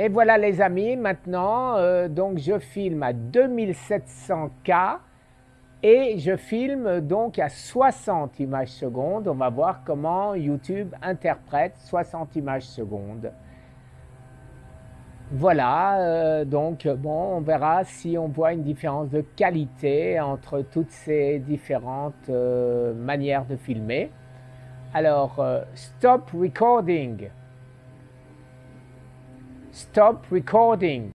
Et voilà les amis, maintenant, euh, donc je filme à 2700K et je filme donc à 60 images secondes. On va voir comment YouTube interprète 60 images secondes. Voilà, euh, donc bon, on verra si on voit une différence de qualité entre toutes ces différentes euh, manières de filmer. Alors, stop recording. Stop recording.